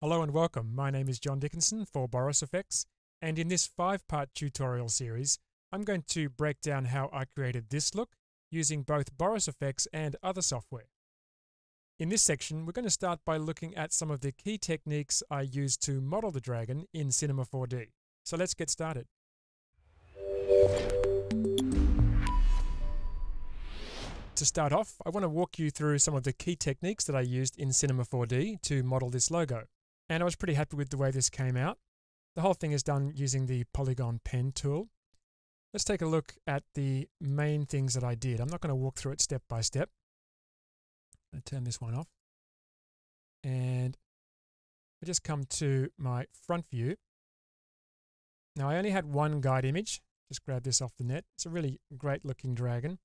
Hello and welcome. My name is John Dickinson for Boris FX, and in this five-part tutorial series, I'm going to break down how I created this look using both Boris FX and other software. In this section, we're going to start by looking at some of the key techniques I used to model the dragon in Cinema 4D. So let's get started. To start off, I want to walk you through some of the key techniques that I used in Cinema 4D to model this logo. And I was pretty happy with the way this came out. The whole thing is done using the Polygon Pen tool. Let's take a look at the main things that I did. I'm not going to walk through it step by step. I turn this one off. And I just come to my front view. Now I only had one guide image. Just grab this off the net. It's a really great looking dragon.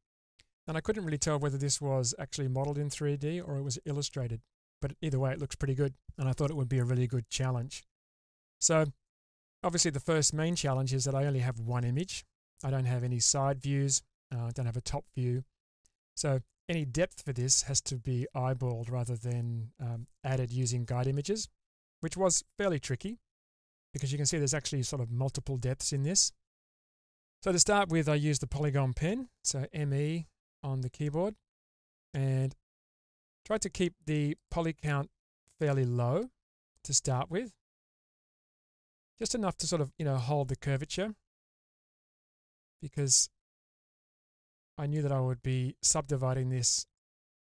And I couldn't really tell whether this was actually modeled in 3D or it was illustrated. But either way, it looks pretty good. And I thought it would be a really good challenge. So obviously the first main challenge is that I only have one image. I don't have any side views. Uh, I don't have a top view. So any depth for this has to be eyeballed rather than um, added using guide images, which was fairly tricky because you can see there's actually sort of multiple depths in this. So to start with, I use the polygon pen, so ME on the keyboard, and try to keep the poly count fairly low to start with, just enough to sort of, you know, hold the curvature because I knew that I would be subdividing this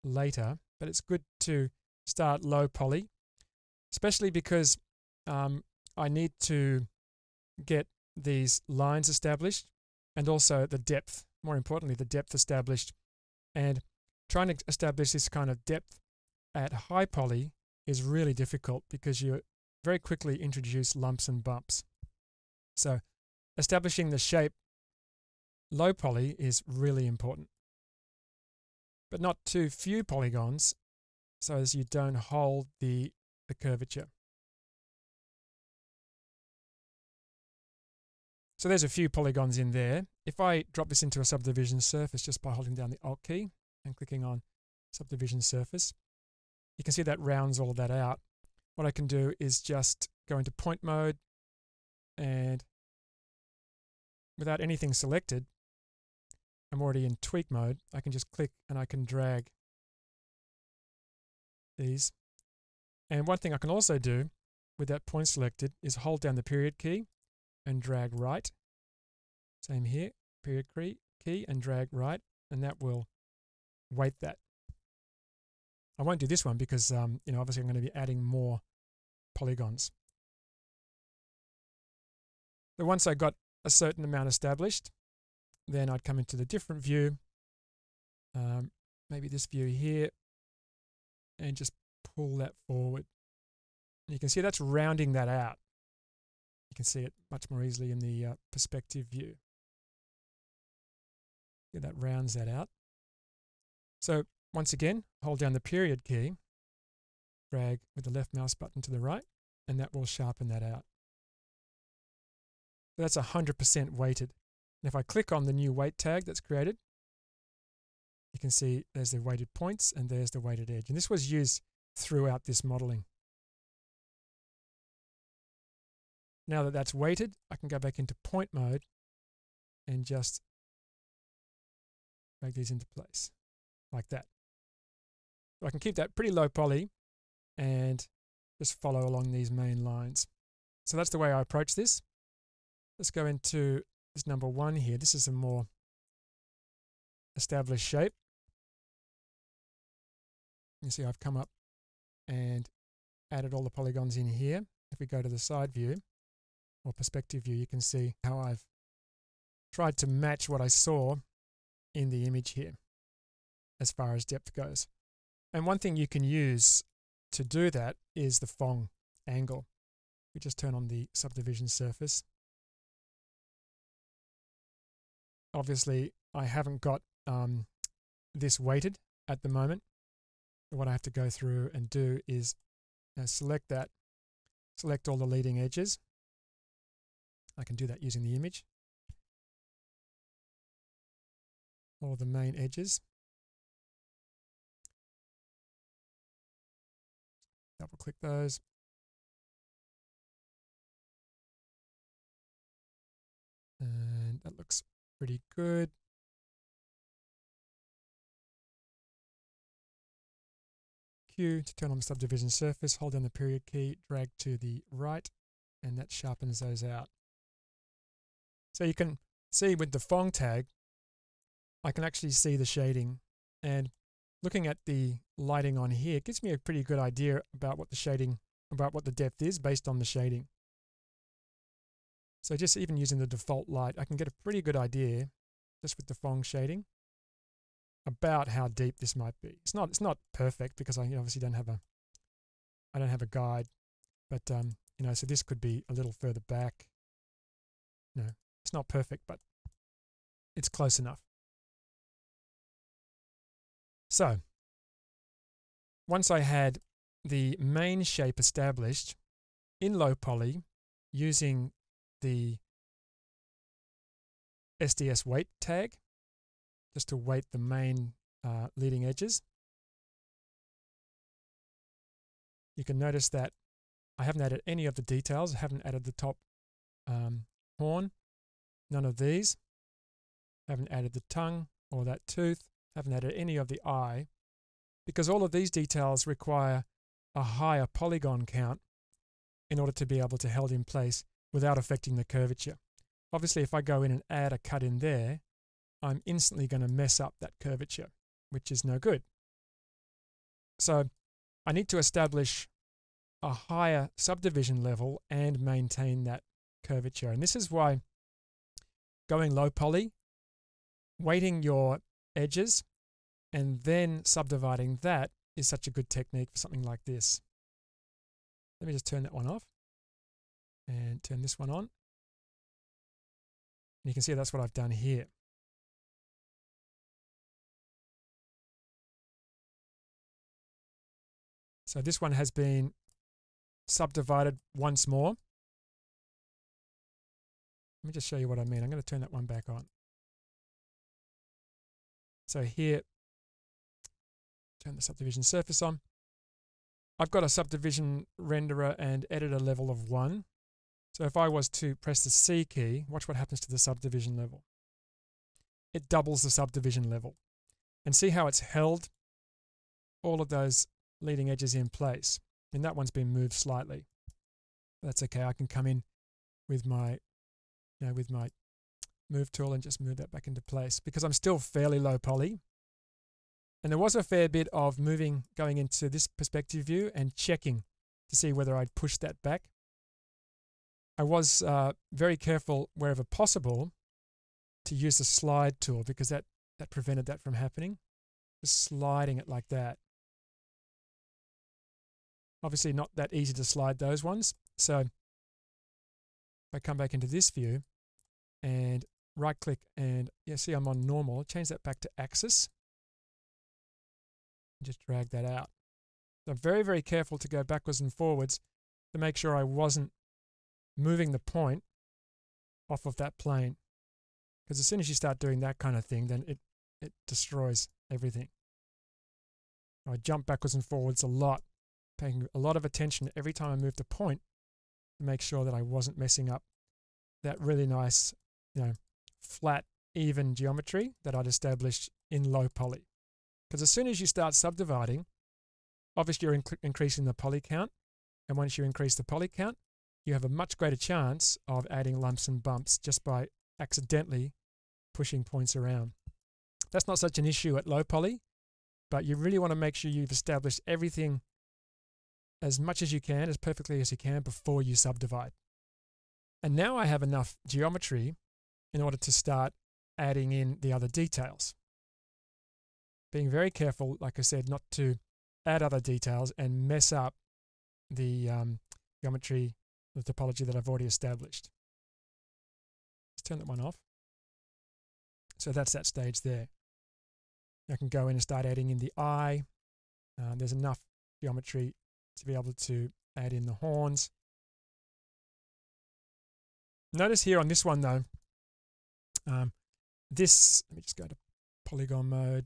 later, but it's good to start low poly, especially because um, I need to get these lines established and also the depth, more importantly, the depth established. And trying to establish this kind of depth at high poly is really difficult because you very quickly introduce lumps and bumps. So establishing the shape low poly is really important. But not too few polygons so as you don't hold the, the curvature. So there's a few polygons in there. If I drop this into a subdivision surface just by holding down the Alt key and clicking on subdivision surface, you can see that rounds all of that out. What I can do is just go into point mode and without anything selected, I'm already in tweak mode. I can just click and I can drag these. And one thing I can also do with that point selected is hold down the period key and drag right. Same here, period key and drag right, and that will weight that. I won't do this one because, um, you know, obviously I'm going to be adding more polygons. So once I got a certain amount established, then I'd come into the different view, um, maybe this view here, and just pull that forward. And you can see that's rounding that out. You can see it much more easily in the uh, perspective view. Yeah, that rounds that out. So once again, hold down the period key, drag with the left mouse button to the right, and that will sharpen that out. So that's 100% weighted. And if I click on the new weight tag that's created, you can see there's the weighted points and there's the weighted edge. And this was used throughout this modeling. Now that that's weighted, I can go back into point mode and just make these into place like that. So I can keep that pretty low poly and just follow along these main lines. So that's the way I approach this. Let's go into this number one here. This is a more established shape. You see I've come up and added all the polygons in here. If we go to the side view or perspective view, you can see how I've tried to match what I saw in the image here as far as depth goes. And one thing you can use to do that is the Phong angle. We just turn on the subdivision surface obviously I haven't got um, this weighted at the moment. What I have to go through and do is uh, select that, select all the leading edges. I can do that using the image. All the main edges. click those. And that looks pretty good. Q to turn on the subdivision surface, hold down the period key, drag to the right, and that sharpens those out. So you can see with the Phong tag, I can actually see the shading. And looking at the lighting on here, gives me a pretty good idea about what the shading, about what the depth is based on the shading. So just even using the default light, I can get a pretty good idea just with the Phong shading about how deep this might be. It's not it's not perfect because I obviously don't have a I don't have a guide, but um, you know, so this could be a little further back. No, it's not perfect, but it's close enough. So once I had the main shape established in low poly using the SDS weight tag just to weight the main uh, leading edges. You can notice that I haven't added any of the details. I haven't added the top um, horn, none of these. I haven't added the tongue or that tooth. Haven't added any of the eye because all of these details require a higher polygon count in order to be able to held in place without affecting the curvature. Obviously, if I go in and add a cut in there, I'm instantly going to mess up that curvature, which is no good. So I need to establish a higher subdivision level and maintain that curvature. And this is why going low poly, weighting your edges and then subdividing that is such a good technique for something like this. Let me just turn that one off and turn this one on. And you can see that's what I've done here. So this one has been subdivided once more. Let me just show you what I mean. I'm going to turn that one back on. So here, turn the subdivision surface on. I've got a subdivision renderer and editor level of 1. So if I was to press the C key, watch what happens to the subdivision level. It doubles the subdivision level. And see how it's held all of those leading edges in place. And that one's been moved slightly. That's okay. I can come in with my, you know, with my move tool and just move that back into place because I'm still fairly low poly. And there was a fair bit of moving going into this perspective view and checking to see whether I'd push that back. I was uh, very careful wherever possible to use the slide tool because that, that prevented that from happening. Just sliding it like that. Obviously not that easy to slide those ones. So if I come back into this view and right click and yeah, see I'm on normal, change that back to axis. Just drag that out. So I'm very, very careful to go backwards and forwards to make sure I wasn't moving the point off of that plane. Because as soon as you start doing that kind of thing, then it, it destroys everything. I jump backwards and forwards a lot paying a lot of attention every time I moved a point to make sure that I wasn't messing up that really nice, you know, flat, even geometry that I'd established in low poly. Because as soon as you start subdividing, obviously you're inc increasing the poly count. And once you increase the poly count, you have a much greater chance of adding lumps and bumps just by accidentally pushing points around. That's not such an issue at low poly, but you really want to make sure you've established everything as much as you can, as perfectly as you can before you subdivide. And now I have enough geometry in order to start adding in the other details. Being very careful, like I said, not to add other details and mess up the um, geometry, the topology that I've already established. Let's turn that one off. So that's that stage there. I can go in and start adding in the eye. Uh, there's enough geometry to be able to add in the horns. Notice here on this one though, um, this, let me just go to polygon mode.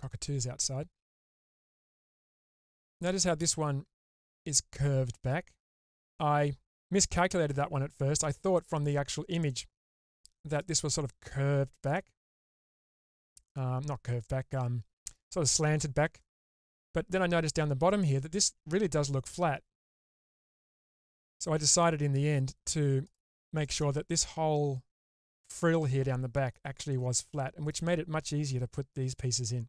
Cockatoos outside. Notice how this one is curved back. I miscalculated that one at first. I thought from the actual image that this was sort of curved back. Um, not curved back, um, sort of slanted back. But then I noticed down the bottom here that this really does look flat. So I decided in the end to make sure that this whole frill here down the back actually was flat, and which made it much easier to put these pieces in.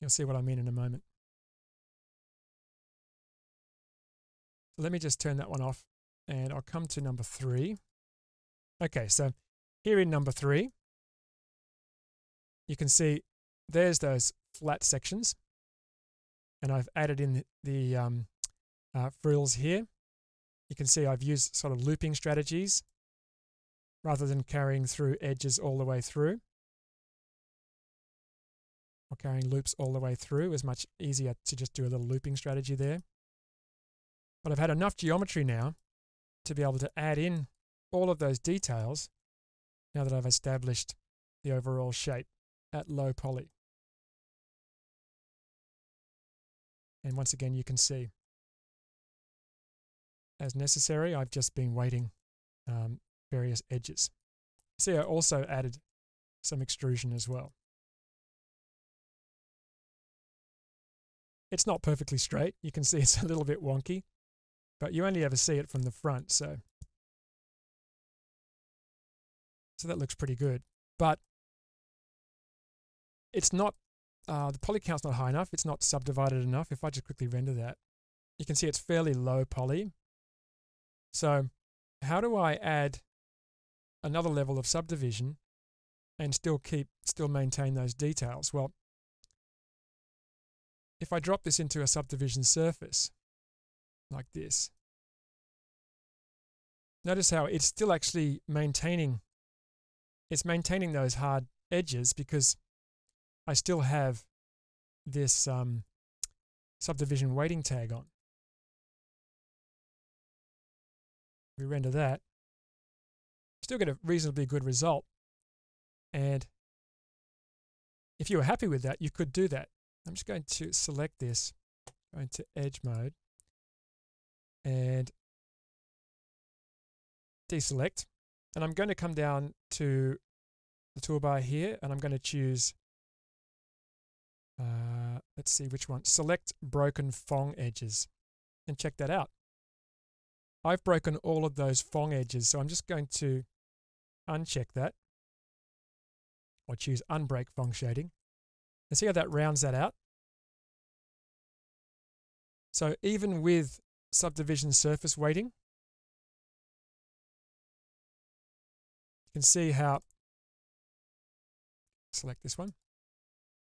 You'll see what I mean in a moment. So let me just turn that one off and I'll come to number three. Okay, so here in number three, you can see there's those flat sections and I've added in the um, uh, frills here. You can see I've used sort of looping strategies rather than carrying through edges all the way through or carrying loops all the way through is much easier to just do a little looping strategy there. But I've had enough geometry now to be able to add in all of those details now that I've established the overall shape at low poly. And once again, you can see as necessary, I've just been weighting um, various edges. See, I also added some extrusion as well. It's not perfectly straight. You can see it's a little bit wonky, but you only ever see it from the front. So, so that looks pretty good. But it's not, uh, the poly count's not high enough. It's not subdivided enough. If I just quickly render that, you can see it's fairly low poly. So how do I add another level of subdivision and still keep, still maintain those details? Well, if I drop this into a subdivision surface like this, notice how it's still actually maintaining, it's maintaining those hard edges because I still have this um, subdivision weighting tag on. We render that, still get a reasonably good result. And if you were happy with that, you could do that. I'm just going to select this, go into edge mode, and deselect. And I'm going to come down to the toolbar here, and I'm going to choose, uh, let's see which one, select broken Phong edges, and check that out. I've broken all of those Phong edges, so I'm just going to uncheck that, or choose unbreak Phong shading, and see how that rounds that out? So even with subdivision surface weighting, you can see how, select this one.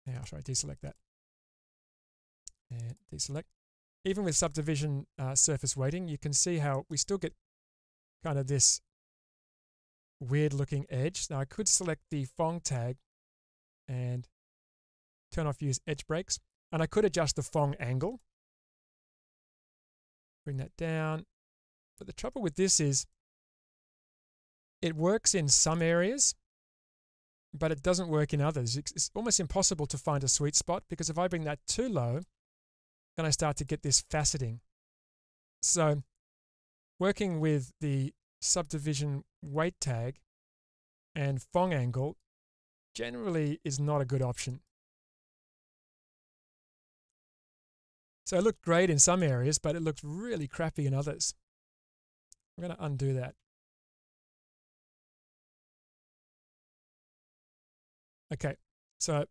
Now, sorry, deselect that. And deselect. Even with subdivision uh, surface weighting, you can see how we still get kind of this weird looking edge. Now I could select the Phong tag and turn off use edge breaks. And I could adjust the Phong angle. Bring that down. But the trouble with this is it works in some areas, but it doesn't work in others. It's almost impossible to find a sweet spot because if I bring that too low, then I start to get this faceting. So working with the subdivision weight tag and Phong angle generally is not a good option. So it looked great in some areas, but it looked really crappy in others. I'm going to undo that. Okay, so,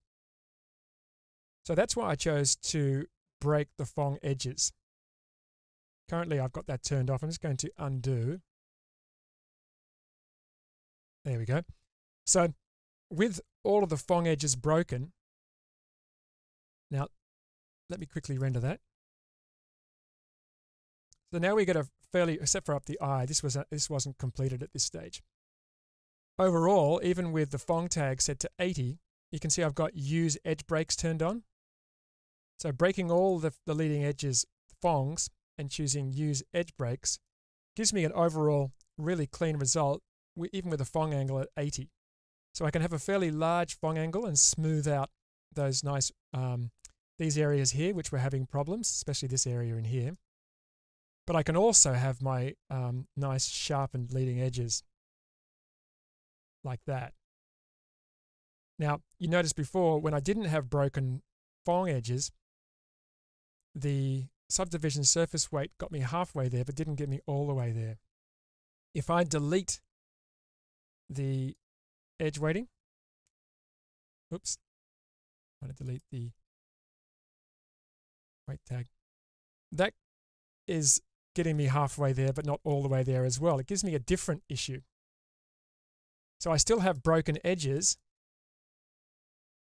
so that's why I chose to break the Phong edges. Currently I've got that turned off. I'm just going to undo. There we go. So with all of the Phong edges broken, now let me quickly render that. So now we get a fairly, except for up the eye, this, was a, this wasn't completed at this stage. Overall, even with the Phong tag set to 80, you can see I've got use edge breaks turned on. So breaking all the, the leading edges, Phongs, and choosing use edge breaks gives me an overall really clean result, even with a Phong angle at 80. So I can have a fairly large Phong angle and smooth out those nice um, these areas here, which were having problems, especially this area in here. but I can also have my um, nice sharpened leading edges like that. Now, you noticed before when I didn't have broken Phong edges, the subdivision surface weight got me halfway there, but didn't get me all the way there. If I delete the edge weighting, oops, I want to delete the weight tag. That is getting me halfway there, but not all the way there as well. It gives me a different issue. So I still have broken edges,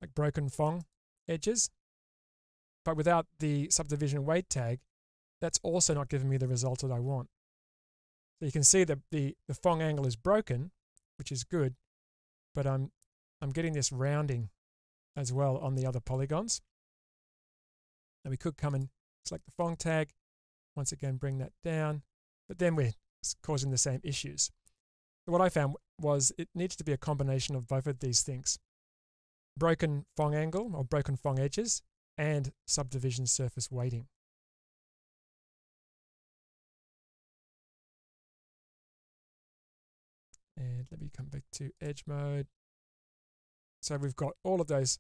like broken Phong edges, but without the subdivision weight tag, that's also not giving me the result that I want. So you can see that the, the Phong angle is broken, which is good, but I'm, I'm getting this rounding as well on the other polygons. And we could come and select the Phong tag, once again bring that down, but then we're causing the same issues. So what I found was it needs to be a combination of both of these things. Broken Phong angle or broken Phong edges and subdivision surface weighting. And let me come back to edge mode. So we've got all of those.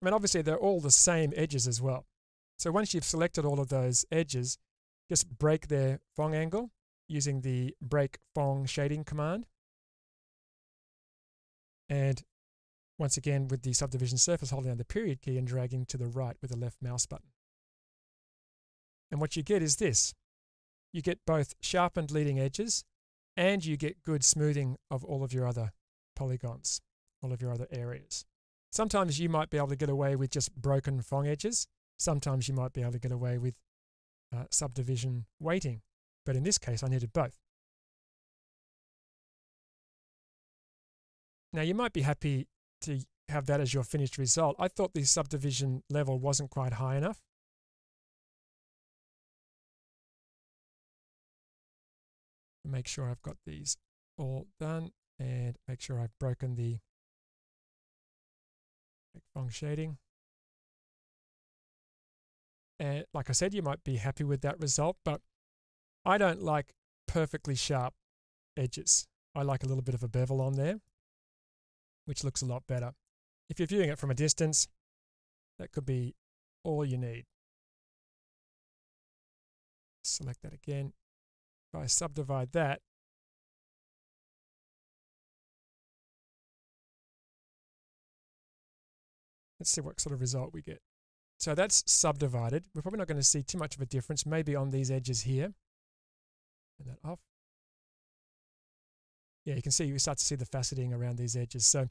I mean, obviously they're all the same edges as well. So once you've selected all of those edges, just break their Phong angle using the break Phong shading command. And once again, with the subdivision surface, holding down the period key and dragging to the right with the left mouse button. And what you get is this. You get both sharpened leading edges and you get good smoothing of all of your other polygons, all of your other areas. Sometimes you might be able to get away with just broken Phong edges. Sometimes you might be able to get away with uh, subdivision weighting. But in this case, I needed both. Now, you might be happy to have that as your finished result. I thought the subdivision level wasn't quite high enough. Make sure I've got these all done and make sure I've broken the Phong shading. And like I said, you might be happy with that result, but I don't like perfectly sharp edges. I like a little bit of a bevel on there which looks a lot better. If you're viewing it from a distance, that could be all you need. Select that again. If I subdivide that, let's see what sort of result we get. So that's subdivided. We're probably not going to see too much of a difference, maybe on these edges here. Turn that off yeah, you can see, you start to see the faceting around these edges. So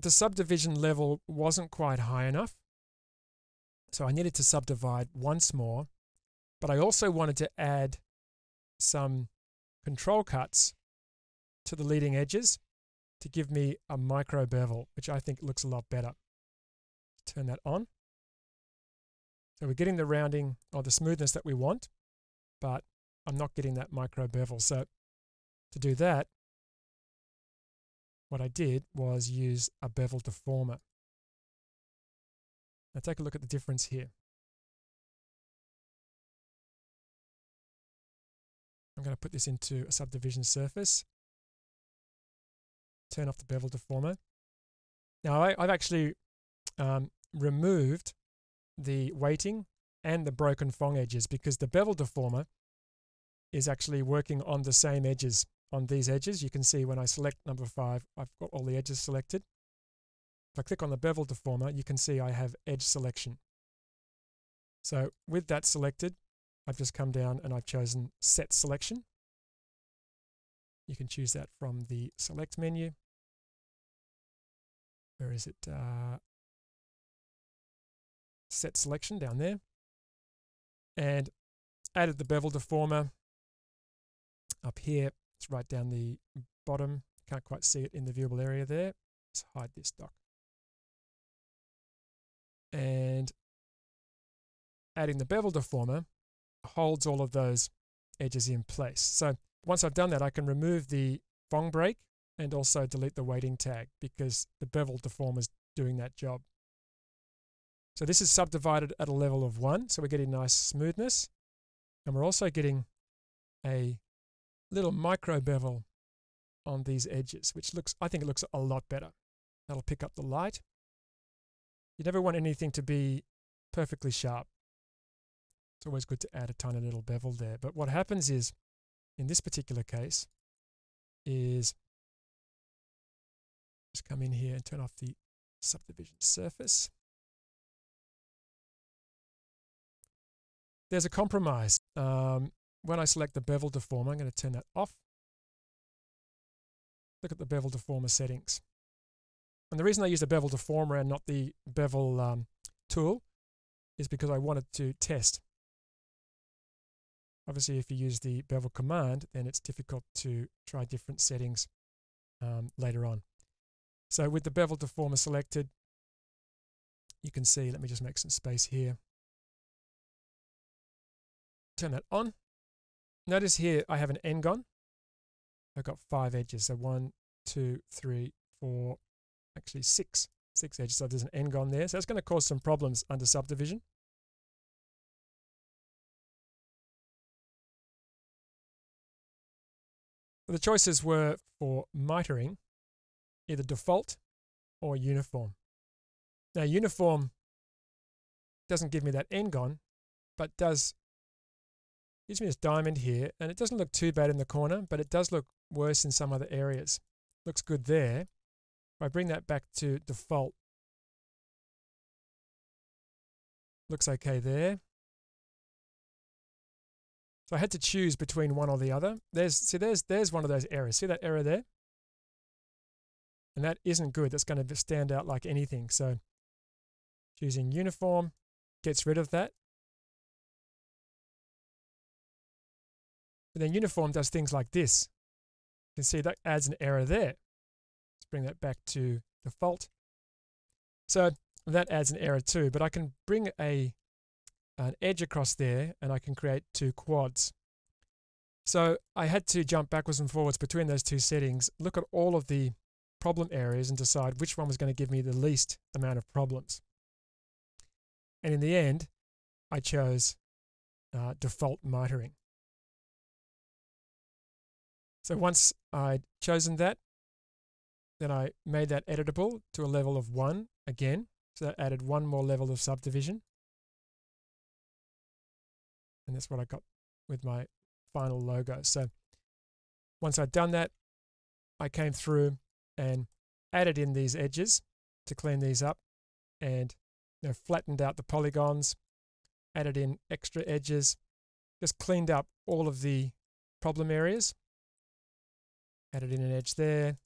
the subdivision level wasn't quite high enough. So I needed to subdivide once more, but I also wanted to add some control cuts to the leading edges to give me a micro bevel, which I think looks a lot better. Turn that on. So we're getting the rounding or the smoothness that we want, but I'm not getting that micro bevel. So to do that, what I did was use a bevel deformer. Now take a look at the difference here. I'm going to put this into a subdivision surface. Turn off the bevel deformer. Now I, have actually um, removed the weighting and the broken Phong edges because the bevel deformer is actually working on the same edges on these edges. You can see when I select number five, I've got all the edges selected. If I click on the bevel deformer, you can see I have edge selection. So with that selected, I've just come down and I've chosen set selection. You can choose that from the select menu. Where is it? Uh, set selection down there. And added the bevel deformer up here it's right down the bottom. Can't quite see it in the viewable area there. Let's hide this dock. And adding the bevel deformer holds all of those edges in place. So once I've done that, I can remove the Phong break and also delete the weighting tag because the bevel deformer is doing that job. So this is subdivided at a level of one, so we're getting nice smoothness. And we're also getting a little micro bevel on these edges, which looks, I think it looks a lot better. That'll pick up the light. You never want anything to be perfectly sharp. It's always good to add a tiny little bevel there. But what happens is, in this particular case, is just come in here and turn off the subdivision surface. There's a compromise. Um, when I select the bevel deformer, I'm going to turn that off. Look at the bevel deformer settings. And the reason I use the bevel deformer and not the bevel um, tool is because I wanted to test. Obviously, if you use the bevel command, then it's difficult to try different settings um, later on. So with the bevel deformer selected, you can see, let me just make some space here. Turn that on. Notice here I have an n-gon. I've got five edges. So one, two, three, four, actually six, six edges. So there's an n-gon there. So that's going to cause some problems under subdivision. The choices were for mitering, either default or uniform. Now uniform doesn't give me that n-gon, but does gives me this diamond here, and it doesn't look too bad in the corner, but it does look worse in some other areas. Looks good there. If I bring that back to default, looks okay there. So I had to choose between one or the other. There's see there's there's one of those errors. See that error there? And that isn't good. That's going to stand out like anything. So choosing uniform gets rid of that. But then uniform does things like this. You can see that adds an error there. Let's bring that back to default. So that adds an error too, but I can bring a an edge across there and I can create two quads. So I had to jump backwards and forwards between those two settings, look at all of the problem areas and decide which one was going to give me the least amount of problems. And in the end, I chose uh, default mitering. So once I'd chosen that, then I made that editable to a level of one again. So that added one more level of subdivision. And that's what I got with my final logo. So once I'd done that, I came through and added in these edges to clean these up and you know, flattened out the polygons, added in extra edges, just cleaned up all of the problem areas, added in an edge there,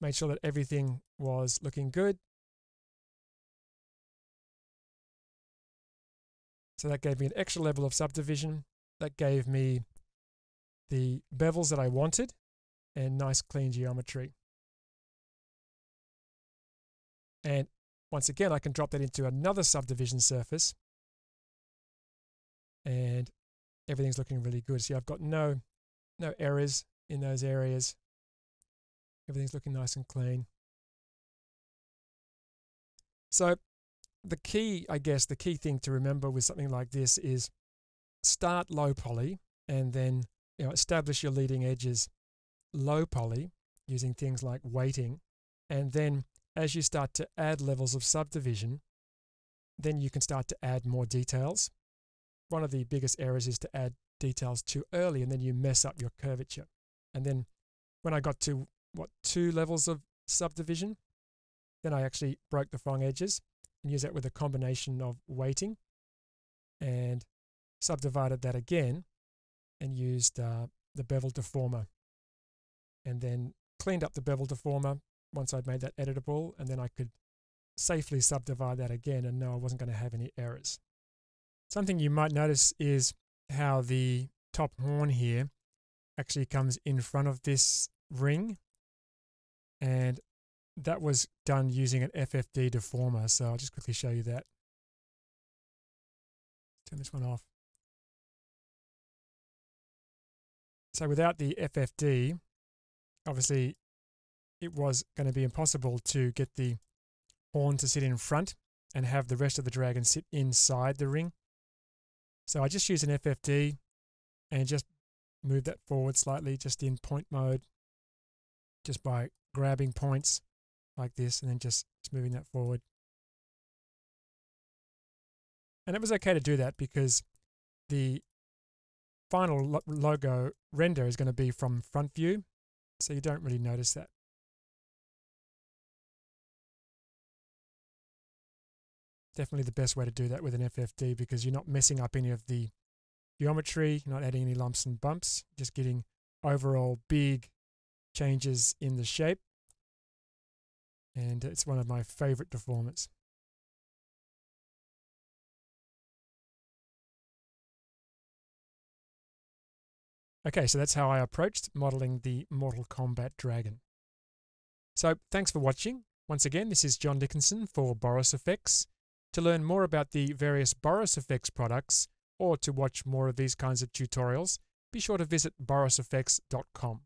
made sure that everything was looking good, So that gave me an extra level of subdivision. That gave me the bevels that I wanted and nice clean geometry. And once again, I can drop that into another subdivision surface and everything's looking really good. See, I've got no, no errors in those areas. Everything's looking nice and clean. So the key, I guess, the key thing to remember with something like this is start low poly and then you know, establish your leading edges low poly using things like weighting. And then as you start to add levels of subdivision, then you can start to add more details. One of the biggest errors is to add details too early and then you mess up your curvature. And then when I got to what two levels of subdivision, then I actually broke the wrong edges and used that with a combination of weighting and subdivided that again and used uh, the bevel deformer and then cleaned up the bevel deformer once I'd made that editable and then I could safely subdivide that again and know I wasn't going to have any errors. Something you might notice is how the top horn here actually comes in front of this ring and that was done using an FFD deformer. So I'll just quickly show you that. Turn this one off. So without the FFD, obviously it was going to be impossible to get the horn to sit in front and have the rest of the dragon sit inside the ring. So I just use an FFD and just move that forward slightly just in point mode just by grabbing points like this and then just, just moving that forward. And it was okay to do that because the final lo logo render is going to be from front view, so you don't really notice that. Definitely the best way to do that with an FFD because you're not messing up any of the geometry, you're not adding any lumps and bumps, just getting overall big changes in the shape. And it's one of my favorite deformers. Okay, so that's how I approached modeling the Mortal Kombat Dragon. So thanks for watching. Once again, this is John Dickinson for Boris FX. To learn more about the various Boris FX products or to watch more of these kinds of tutorials, be sure to visit borisfx.com.